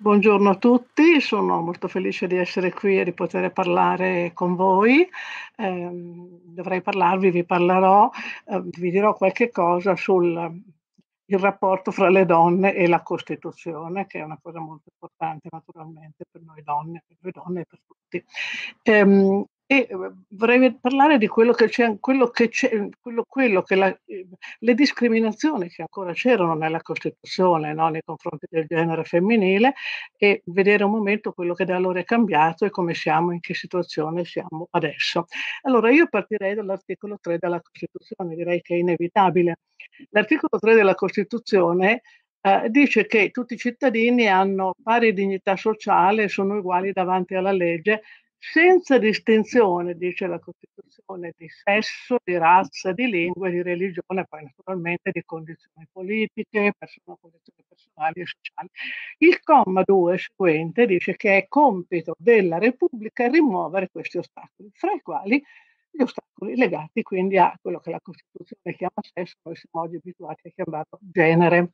Buongiorno a tutti, sono molto felice di essere qui e di poter parlare con voi. Ehm, dovrei parlarvi, vi parlerò, ehm, vi dirò qualche cosa sul il rapporto fra le donne e la Costituzione, che è una cosa molto importante naturalmente per noi donne, per noi donne e per tutti. Ehm, e ehm, vorrei parlare di quello che c'è, quello che c'è, quello, quello che la, ehm, le discriminazioni che ancora c'erano nella Costituzione no, nei confronti del genere femminile e vedere un momento quello che da allora è cambiato e come siamo, in che situazione siamo adesso. Allora io partirei dall'articolo 3 della Costituzione, direi che è inevitabile. L'articolo 3 della Costituzione eh, dice che tutti i cittadini hanno pari dignità sociale e sono uguali davanti alla legge senza distinzione, dice la Costituzione, di sesso, di razza, di lingua, di religione, poi naturalmente di condizioni politiche, persone, condizioni personali e sociali. Il comma 2 seguente dice che è compito della Repubblica rimuovere questi ostacoli, fra i quali gli ostacoli legati quindi a quello che la Costituzione chiama sesso, noi siamo oggi abituati a chiamarlo genere.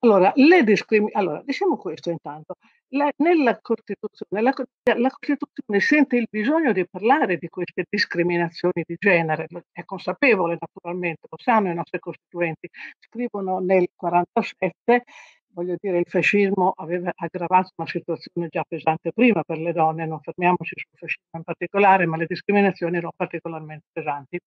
Allora, le discrimi- allora diciamo questo intanto, la, nella Costituzione, la, la, Costituzione sente il bisogno di parlare di queste discriminazioni di genere, è consapevole naturalmente, lo sanno i nostri costituenti, scrivono nel 47 voglio dire, il fascismo aveva aggravato una situazione già pesante prima per le donne, non fermiamoci sul fascismo in particolare, ma le discriminazioni erano particolarmente pesanti.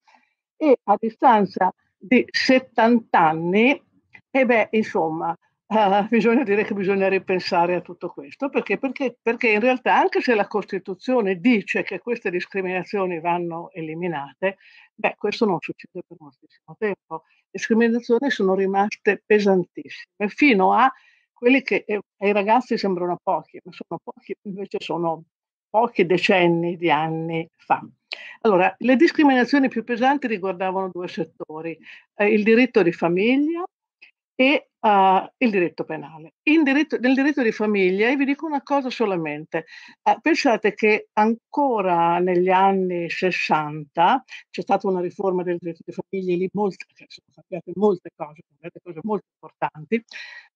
E a distanza di 70 anni, e eh beh, insomma, Uh, bisogna dire che bisogna ripensare a tutto questo, perché, perché, perché, in realtà anche se la Costituzione dice che queste discriminazioni vanno eliminate, beh, questo non succede per moltissimo tempo. Le discriminazioni sono rimaste pesantissime, fino a quelli che eh, ai ragazzi sembrano pochi, ma sono pochi, invece sono pochi decenni di anni fa. Allora, le discriminazioni più pesanti riguardavano due settori, eh, il diritto di famiglia e uh, il diritto penale. Diritto, nel diritto di famiglia, e vi dico una cosa solamente, uh, pensate che ancora negli anni 60 c'è stata una riforma del diritto di famiglia, lì molte, cioè, sono cambiate molte cose, cambiate cose molto importanti.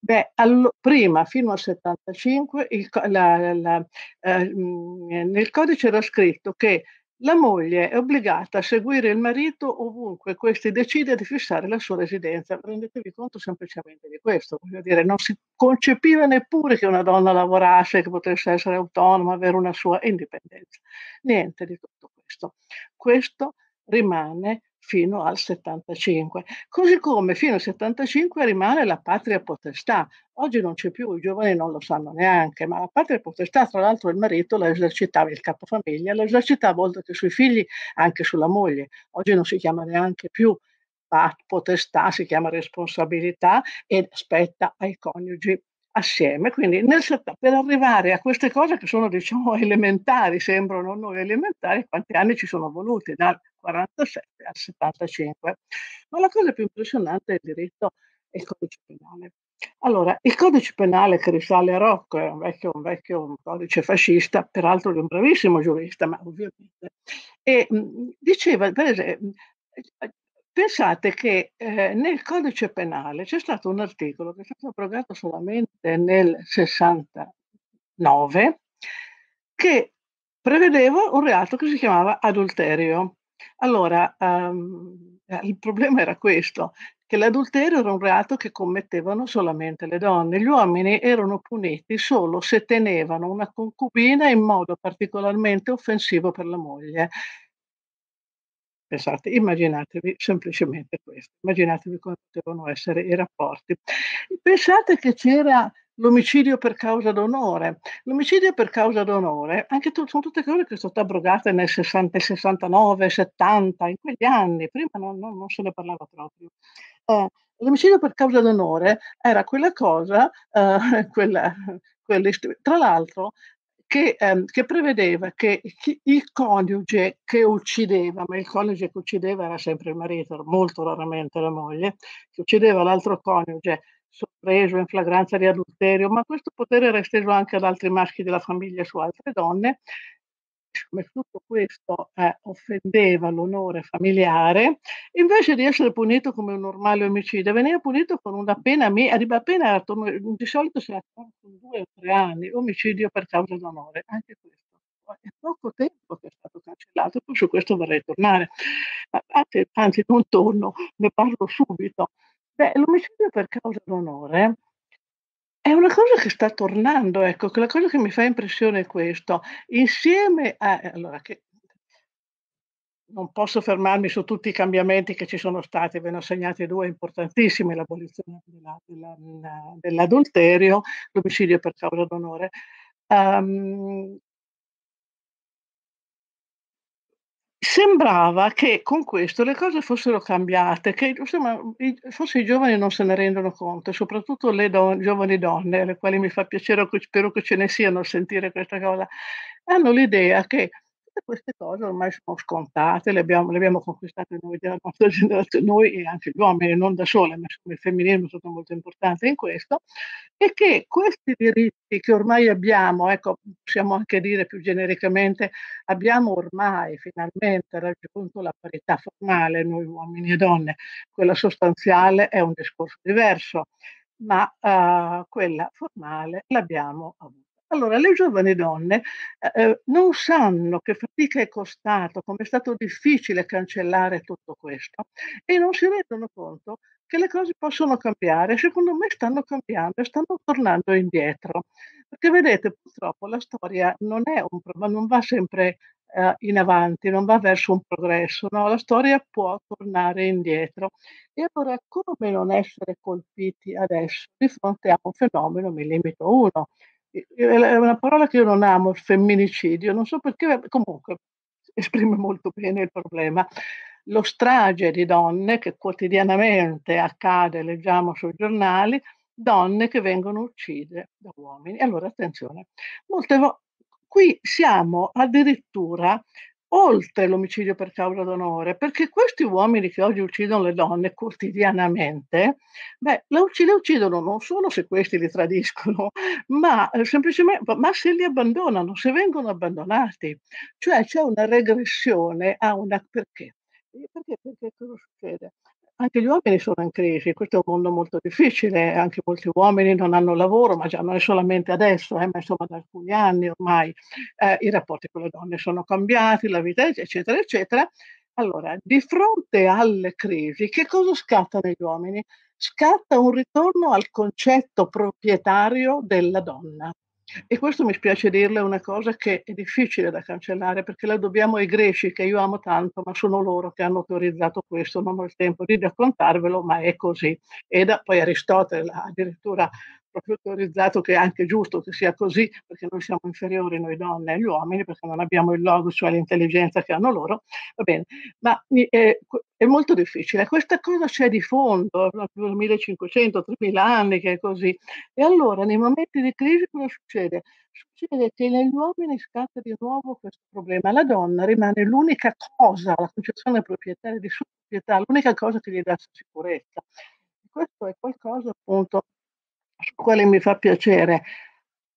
Beh, allo, prima, fino al 75, il, la, la, uh, nel codice era scritto che la moglie è obbligata a seguire il marito ovunque questi decide di fissare la sua residenza. Rendetevi conto semplicemente di questo. Voglio dire, non si concepiva neppure che una donna lavorasse, che potesse essere autonoma, avere una sua indipendenza. Niente di tutto questo. Questo rimane fino al 75. Così come fino al 75 rimane la patria potestà. Oggi non c'è più, i giovani non lo sanno neanche, ma la patria potestà, tra l'altro il marito la esercitava, il capofamiglia la esercitava oltre che sui figli, anche sulla moglie. Oggi non si chiama neanche più potestà, si chiama responsabilità e spetta ai coniugi assieme. Quindi nel, per arrivare a queste cose che sono diciamo elementari, sembrano noi elementari, quanti anni ci sono voluti? Dal 47 al 75. Ma la cosa più impressionante è il diritto e il codice penale. Allora, il codice penale che risale a Rocco è un vecchio, un vecchio codice fascista, peraltro di un bravissimo giurista, ma ovviamente, e mh, diceva, per esempio, Pensate che eh, nel codice penale c'è stato un articolo che è stato abrogato solamente nel 69 che prevedeva un reato che si chiamava adulterio. Allora, um, il problema era questo, che l'adulterio era un reato che commettevano solamente le donne. Gli uomini erano puniti solo se tenevano una concubina in modo particolarmente offensivo per la moglie. Pensate, immaginatevi semplicemente questo, immaginatevi come potevano essere i rapporti. Pensate che c'era l'omicidio per causa d'onore. L'omicidio per causa d'onore, anche tu, sono tutte cose che sono state abrogate nel 60, 69, 70, in quegli anni, prima non, non, non se ne parlava proprio. Eh, l'omicidio per causa d'onore era quella cosa, eh, quella, tra l'altro che, ehm, che, prevedeva che chi, il coniuge che uccideva, ma il coniuge che uccideva era sempre il marito, molto raramente la moglie, che uccideva l'altro coniuge sorpreso in flagranza di adulterio, ma questo potere era esteso anche ad altri maschi della famiglia su altre donne, Siccome tutto questo, eh, offendeva l'onore familiare, invece di essere punito come un normale omicidio, veniva punito con una pena arriva pena attorno di solito si con 2 o 3 anni, omicidio per causa d'onore. Anche questo è poco tempo che è stato cancellato, poi su questo vorrei tornare. Anzi anzi non torno, ne parlo subito. Beh, l'omicidio per causa d'onore è una cosa che sta tornando, ecco, la cosa che mi fa impressione è questo. Insieme a ehm, allora che non posso fermarmi su tutti i cambiamenti che ci sono stati, ve ne ho segnati 2 importantissimi: l'abolizione della della dell'adulterio, l'omicidio per causa d'onore. Uhm Sembrava che con questo le cose fossero cambiate, che insomma i forse i giovani non se ne rendono conto, soprattutto le don giovani donne, alle quali mi fa piacere spero che ce ne siano a sentire questa cosa, hanno l'idea che tutte queste cose ormai sono scontate, le abbiamo le abbiamo conquistate noi della nostra generazio noi e anche gli uomini, non da sole, ma il femminismo è stato molto importante in questo, e che questi diritti che ormai abbiamo, ecco, possiamo anche dire più genericamente, abbiamo ormai finalmente raggiunto la parità formale noi uomini e donne, quella sostanziale è un discorso diverso, ma, uhm, quella formale l'abbiamo avuta. Allora le giovani donne, eh, ehm, non sanno che fatica è costato, com'è stato difficile cancellare tutto questo e non si rendono conto che le cose possono cambiare. Secondo me stanno cambiando e stanno tornando indietro. Perché vedete purtroppo la storia non è un non va sempre, ehm, in avanti, non va verso un progresso, no, la storia può tornare indietro. E allora come non essere colpiti adesso di fronte a un fenomeno, mi limito a uno, è una parola che io non amo, il femminicidio, non so perché, comunque esprime molto bene il problema. Lo strage di donne che quotidianamente accade, leggiamo sui giornali, donne che vengono uccise da uomini. Allora attenzione, molte vo qui siamo addirittura oltre l'omicidio per causa d'onore, perché questi uomini che oggi uccidono le donne quotidianamente, beh, le uccidono non solo se questi li tradiscono, ma, ehm, semplicemen ma se li abbandonano, se vengono abbandonati. Cioè c'è una regressione a una perché? Perché perché cosa succede? Anche gli uomini sono in crisi, questo è un mondo molto difficile, anche molti uomini non hanno lavoro, ma già non è solamente adesso, eh, ma insomma da alcuni anni ormai, ehm, i rapporti con le donne sono cambiati, la vita eccetera, eccetera. Allora, di fronte alle crisi che cosa scatta negli uomini? Scatta un ritorno al concetto proprietario della donna. E questo mi spiace dirlo, è una cosa che è difficile da cancellare perché la dobbiamo ai greci che io amo tanto, ma sono loro che hanno teorizzato questo, non ho il tempo di raccontarvelo, ma è così. E da poi Aristotele ha addirittura proprio teorizzato che è anche giusto che sia così, perché noi siamo inferiori noi donne agli uomini, perché non abbiamo il logos, cioè l'intelligenza che hanno loro, va bene. Ma mi ehm, è molto difficile. Questa cosa c'è di fondo, da 2500, 3000 anni che è così. E allora nei momenti di crisi cosa succede? Succede che negli uomini scatta di nuovo questo problema. La donna rimane l'unica cosa, la concezione proprietaria di sua proprietà, l'unica cosa che gli dà sicurezza. Questo è qualcosa appunto quale mi fa piacere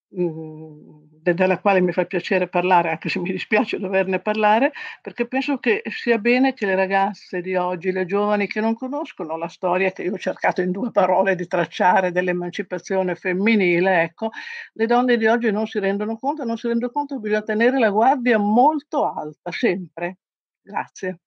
mhmm, de della quale mi fa piacere parlare, anche se mi dispiace doverne parlare, perché penso che sia bene che le ragazze di oggi, le giovani che non conoscono la storia che io ho cercato in 2 parole di tracciare dell'emancipazione femminile, ecco, le donne di oggi non si rendono conto non si rendono conto che bisogna tenere la guardia molto alta, sempre. Grazie.